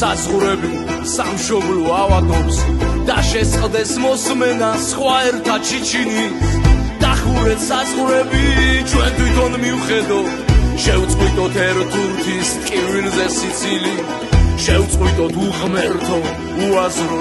საზღურები სამშობლო ავადობს. და შესყდეს მოსმენა სხვა ერთა ჩიჩინის დახურეთ საზღურები ჩვენ თვითონ მივხედო შევწყვიტოთ ერთურთის ტკივილზე სიცილი. შევწყვიტოთ უღმერთო უაზრო